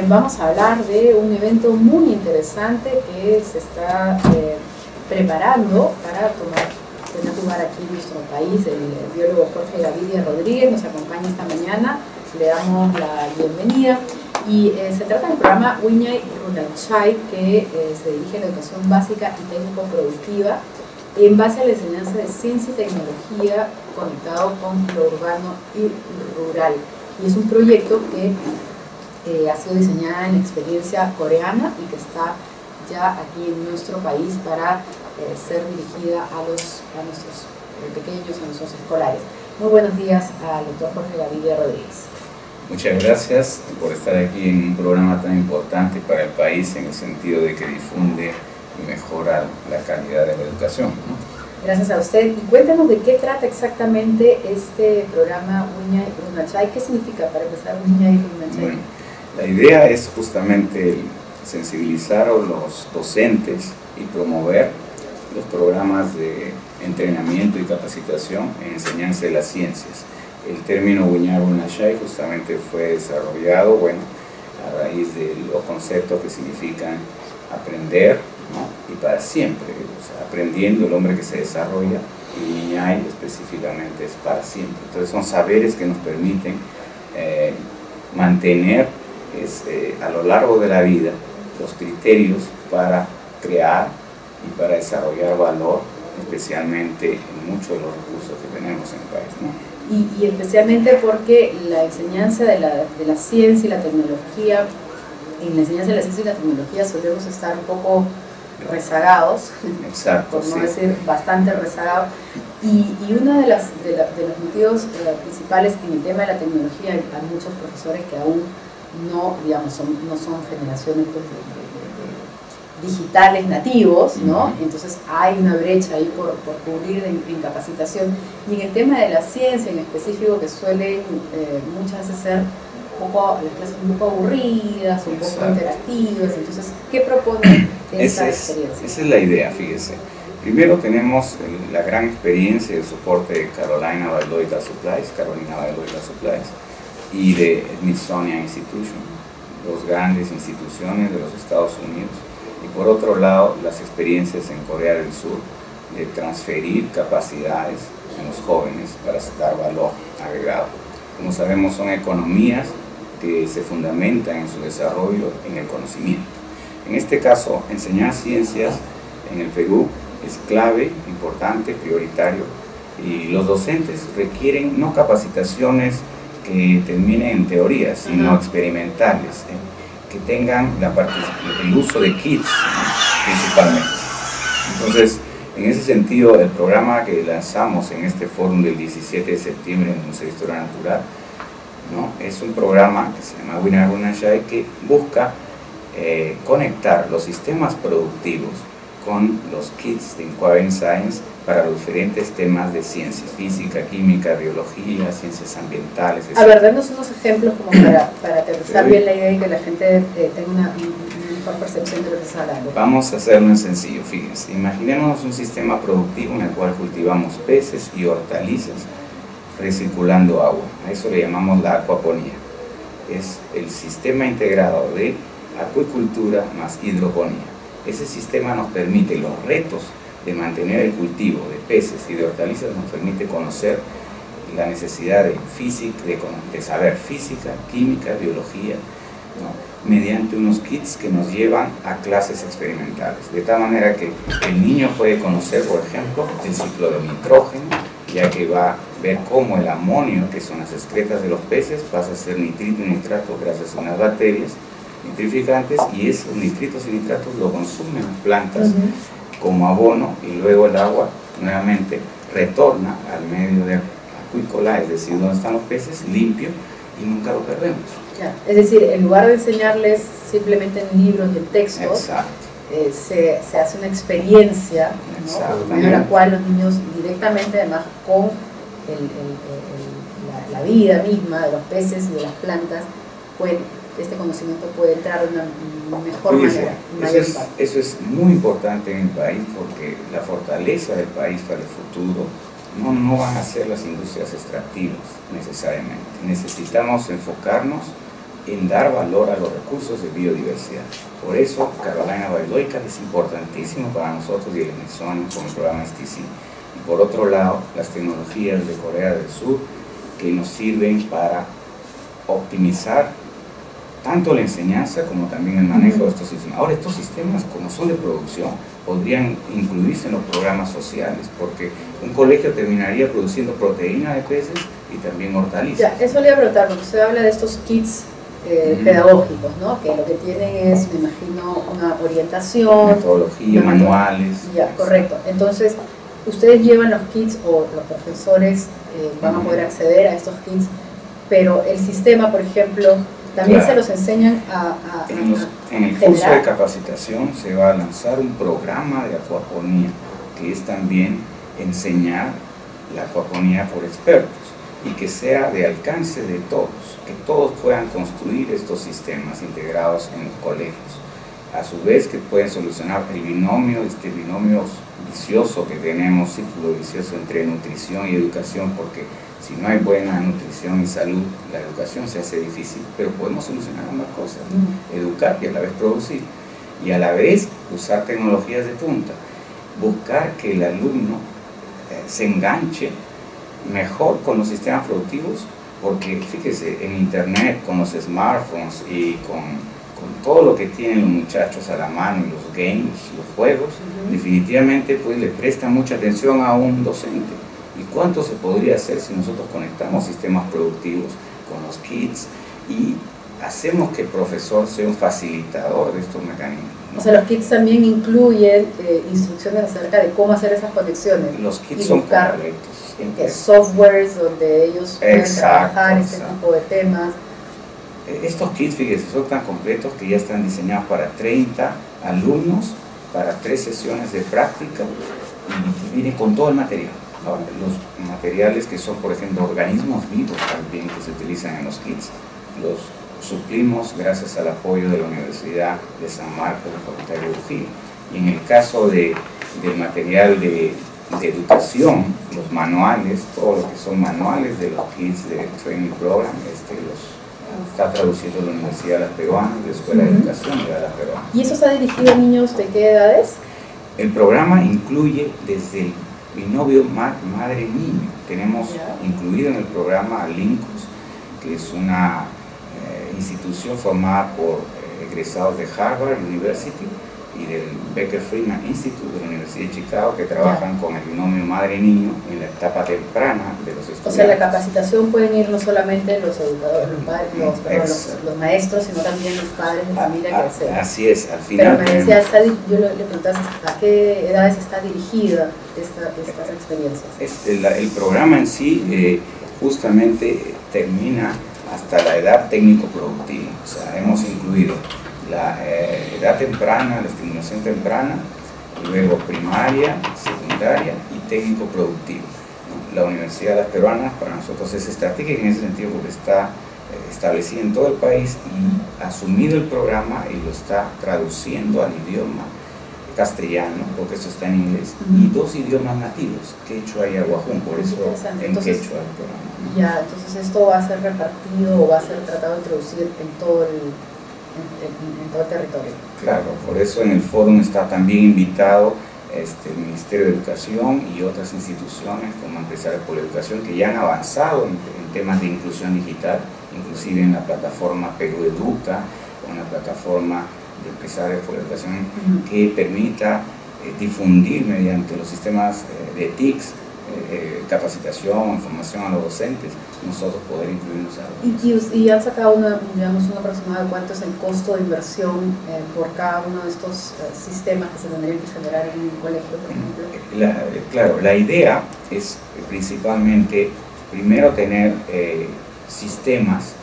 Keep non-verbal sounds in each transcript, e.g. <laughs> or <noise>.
eh, vamos a hablar de un evento muy interesante que se está eh, preparando para tomar, tener lugar aquí en nuestro país. El, biólogo Jorge Gavidia Rodríguez nos acompaña esta mañana, le damos la bienvenida. Y eh, se trata del programa Wiñay Runachai, que se dirige a la educación básica y técnico-productiva en base a la enseñanza de ciencia y tecnología conectado con lo urbano y rural. Y es un proyecto que eh, ha sido diseñada en experiencia coreana y que está ya aquí en nuestro país para eh, ser dirigida a, los, a nuestros eh, pequeños, a nuestros escolares. Muy buenos días al doctor Jorge Gaviria Rodríguez. Muchas gracias por estar aquí en un programa tan importante para el país en el sentido de que difunde y mejora la calidad de la educación. Gracias a usted. Y cuéntanos de qué trata exactamente este programa Uña y Runachay. ¿Qué significa para empezar Uña y Runachay? Bueno, la idea es justamente sensibilizar a los docentes y promover los programas de entrenamiento y capacitación en enseñanza de las ciencias. El término Uña Runachay justamente fue desarrollado, bueno, a raíz de los conceptos que significan aprender, y para siempre, aprendiendo el hombre que se desarrolla y Niñay específicamente es para siempre. Entonces son saberes que nos permiten eh, mantener eh, a lo largo de la vida los criterios para crear y para desarrollar valor, especialmente en muchos de los recursos que tenemos en el país. Y, especialmente porque la enseñanza de la, de la ciencia y la tecnología, en la enseñanza de la ciencia y la tecnología solemos estar un poco rezagados, por no decir bastante rezagados. Y, y uno de, las, de, los motivos eh, principales en el tema de la tecnología, hay, muchos profesores que aún no, digamos, son, no son generaciones pues, digitales nativos, ¿no? Entonces hay una brecha ahí por, por cubrir en, capacitación. Y en el tema de la ciencia en específico, que suelen eh, muchas veces ser poco, las clases un poco aburridas, un poco interactivas. Entonces, ¿qué propone esa experiencia? esa es la idea, fíjese. Primero tenemos la gran experiencia de soporte de Carolina Biological Supplies, Carolina Biological Supplies, y de Smithsonian Institution, dos grandes instituciones de los Estados Unidos. Y por otro lado, las experiencias en Corea del Sur de transferir capacidades en los jóvenes para dar valor agregado. Como sabemos, son economías que se fundamentan en su desarrollo en el conocimiento. En este caso, enseñar ciencias en el Perú es clave, importante, prioritario, y los docentes requieren no capacitaciones que terminen en teoría, sino experimentales, ¿eh? que tengan la el uso de kits principalmente. Entonces, en ese sentido, el programa que lanzamos en este foro del 17 de septiembre en el Museo de Historia Natural es un programa que se llama Winner Shai que busca eh, conectar los sistemas productivos con los kits de Inquiring Science para los diferentes temas de ciencia, física, química, biología, ciencias ambientales. A ver, denos unos ejemplos como para, <coughs> para aterrizar bien la idea y que la gente eh, tenga una, mejor percepción de lo que está hablando. Vamos a hacerlo en sencillo, fíjense. Imaginemos un sistema productivo en el cual cultivamos peces y hortalizas recirculando agua. A eso le llamamos la acuaponía. Es el sistema integrado de acuicultura más hidroponía. Ese sistema nos permite los retos de mantener el cultivo de peces y de hortalizas, nos permite conocer la necesidad de, física, de, saber física, química, biología, mediante unos kits que nos llevan a clases experimentales. De tal manera que el niño puede conocer, por ejemplo, el ciclo de nitrógeno, ya que va a ver cómo el amonio, que son las excretas de los peces, pasa a ser nitrito y nitrato gracias a unas bacterias nitrificantes y esos nitritos y nitratos lo consumen las plantas como abono y luego el agua nuevamente retorna al medio de acuícola, es decir, donde están los peces, limpio y nunca lo perdemos. Es decir, en lugar de enseñarles simplemente en libros y en textos, eh, se, se, hace una experiencia en la cual los niños directamente, además con el, la, vida misma de los peces y de las plantas, pueden, este conocimiento puede entrar de una mejor manera. Eso es, eso es muy importante en el país porque la fortaleza del país para el futuro no, no van a ser las industrias extractivas necesariamente. Necesitamos enfocarnos en dar valor a los recursos de biodiversidad. Por eso Carolina Bailoica es importantísimo para nosotros y el Smithsonian con el programa STC. Y por otro lado, las tecnologías de Corea del Sur que nos sirven para optimizar tanto la enseñanza como también el manejo de estos sistemas. Ahora, estos sistemas, como son de producción, podrían incluirse en los programas sociales, porque un colegio terminaría produciendo proteína de peces y también hortalizas. Ya, eso le iba a preguntar, porque usted habla de estos kits eh, pedagógicos, ¿no? que lo que tienen es, me imagino, una orientación. Metodología, manuales. Ya, correcto. Entonces, ustedes llevan los kits o los profesores eh, van a poder acceder a estos kits, pero el sistema, por ejemplo, también se los enseñan a... en, el curso de capacitación se va a lanzar un programa de acuaponía, que es también enseñar la acuaponía por expertos y que sea de alcance de todos, que todos puedan construir estos sistemas integrados en los colegios. A su vez que pueden solucionar el binomio, este binomio vicioso que tenemos, círculo vicioso entre nutrición y educación, porque si no hay buena nutrición y salud, la educación se hace difícil, pero podemos solucionar ambas cosas, educar y a la vez producir, y a la vez usar tecnologías de punta, buscar que el alumno eh, se enganche mejor con los sistemas productivos, porque fíjese, en internet, con los smartphones y con, todo lo que tienen los muchachos a la mano, los games, los juegos, definitivamente pues le presta mucha atención a un docente ¿Y cuánto se podría hacer si nosotros conectamos sistemas productivos con los kits y hacemos que el profesor sea un facilitador de estos mecanismos? O sea, los kits también incluyen eh, instrucciones acerca de cómo hacer esas conexiones. Los kits son completos. Softwares donde ellos pueden trabajar este tipo de temas. Estos kits, fíjense, son tan completos que ya están diseñados para 30 alumnos, para tres sesiones de práctica y vienen con todo el material los materiales que son, por ejemplo, organismos vivos también que se utilizan en los kits, los suplimos gracias al apoyo de la Universidad de San Marcos, de la Facultad de Biología. Y en el caso de, del material de, de, educación, los manuales, todo lo que son manuales de los kits de Training Program, este, los está traduciendo la Universidad de las Peruanas, la Escuela de Educación de las Peruanas. ¿Y eso está dirigido a niños de qué edades? El programa incluye desde el binomio madre-niño. Tenemos incluido en el programa a Lincos, que es una eh, institución formada por eh, egresados de Harvard University y del Becker Friedman Institute de la Universidad de Chicago que trabajan con el binomio madre-niño en la etapa temprana de los estudiantes. O sea, la capacitación pueden ir no solamente los educadores, los, los, maestros, sino también los padres de familia que deseen. Así es, al final. Pero me decía, yo le, preguntaba a qué edades está dirigida esta, estas experiencias. Este, el programa en sí eh, justamente termina hasta la edad técnico-productiva. O sea, hemos incluido la eh, edad temprana, la estimulación temprana, luego primaria, secundaria y técnico productivo. La Universidad de las Peruanas para nosotros es estratégica en ese sentido porque está eh, establecida en todo el país y asumido el programa y lo está traduciendo al idioma castellano, porque eso está en inglés, y dos idiomas nativos, quechua y aguajún, por eso en quechua el programa. Ya, entonces esto va a ser repartido o va a ser tratado de introducir en todo el en, todo el territorio. Claro, por eso en el foro está también invitado este, el Ministerio de Educación y otras instituciones como Empresarios por la Educación que ya han avanzado en, temas de inclusión digital, inclusive en la plataforma Perú Educa la plataforma de Empresarios por la Educación que permita eh, difundir mediante los sistemas eh, de TICS eh, capacitación, información a los docentes, nosotros poder incluirnos a ¿Y, han sacado una, digamos, una aproximada de cuánto es el costo de inversión eh, por cada uno de estos eh, sistemas que se tendrían que generar en un colegio, por ejemplo? claro, la idea es principalmente, primero, tener sistemas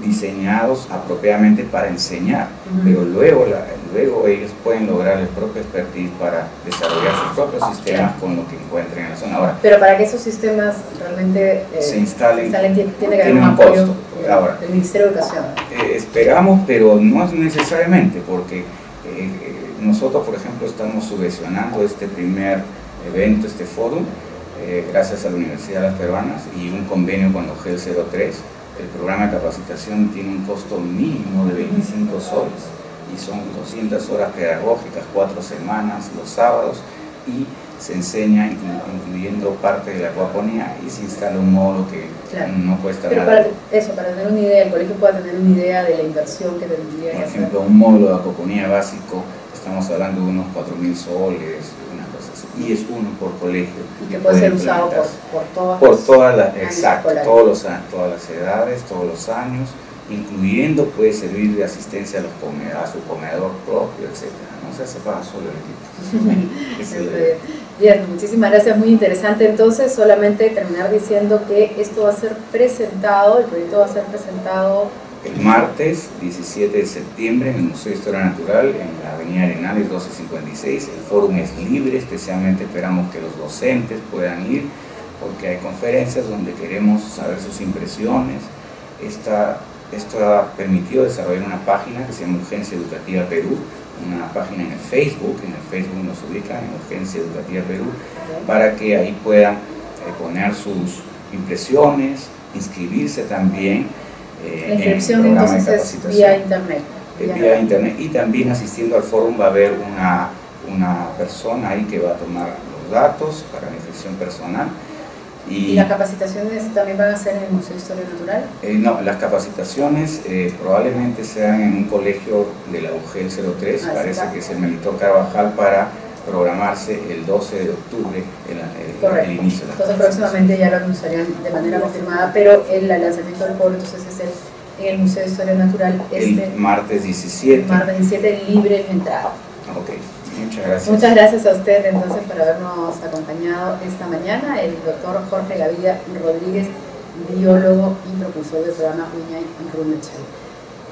diseñados apropiadamente para enseñar, pero luego, luego ellos pueden lograr el propio expertise para desarrollar sus propios sistemas con lo que encuentren en la zona. Ahora, pero para que esos sistemas realmente eh, se instalen, tiene que haber un, apoyo Ahora, del Ministerio de Educación. Eh, esperamos, pero no es necesariamente, porque eh, nosotros, por ejemplo, estamos subvencionando este primer evento, este foro, gracias a la Universidad de las Peruanas y un convenio con los GEL 03 El programa de capacitación tiene un costo mínimo de 25 soles y son 200 horas pedagógicas, cuatro semanas los sábados y se enseña incluyendo parte de la acuaponía y se instala un módulo que no cuesta Pero nada. Para, eso, para tener una idea, el colegio pueda tener una idea de la inversión que tendría Por ejemplo, un módulo de acuaponía básico, estamos hablando de unos 4.000 soles, y es uno por colegio. Y que puede ser usado por, por todas por todas las, exacto, todos los, todas las edades, todos los años incluyendo puede servir de asistencia a, los comedores, a su comedor propio, etc. No se paga solo el equipo. <laughs> Bien, muchísimas gracias, muy interesante. Entonces, solamente terminar diciendo que esto va a ser presentado, el proyecto va a ser presentado el martes 17 de septiembre en el Museo de Historia Natural, en la Avenida Arenales 1256. El fórum es libre, especialmente esperamos que los docentes puedan ir, porque hay conferencias donde queremos saber sus impresiones. Esta esto ha permitido desarrollar una página que se llama Urgencia Educativa Perú, una página en el Facebook, en el Facebook nos ubica en Urgencia Educativa Perú, para que ahí puedan eh, poner sus impresiones, inscribirse también eh, en el programa de capacitación. vía internet. Vía, internet y también asistiendo al foro va a haber una, una persona ahí que va a tomar los datos para la infección personal y, las capacitaciones también van a ser en el Museo de Historia Natural? Eh, no, las capacitaciones eh, probablemente sean en un colegio de la UGEL 03, ah, parece que es el Melito Carvajal para programarse el 12 de octubre el, el inicio. De entonces próximamente ya lo anunciarían de manera confirmada, pero el lanzamiento del foro entonces es el, en el Museo de Historia Natural este el martes 17. El martes 17 libre de entrada. Okay. Muchas gracias. Muchas gracias a usted entonces por habernos acompañado esta mañana, el doctor Jorge Gaviria Rodríguez, biólogo y propulsor del programa Uñay Runechal.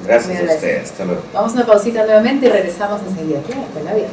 Gracias a usted, hasta luego. Vamos a una pausita nuevamente y regresamos enseguida aquí a la Vida.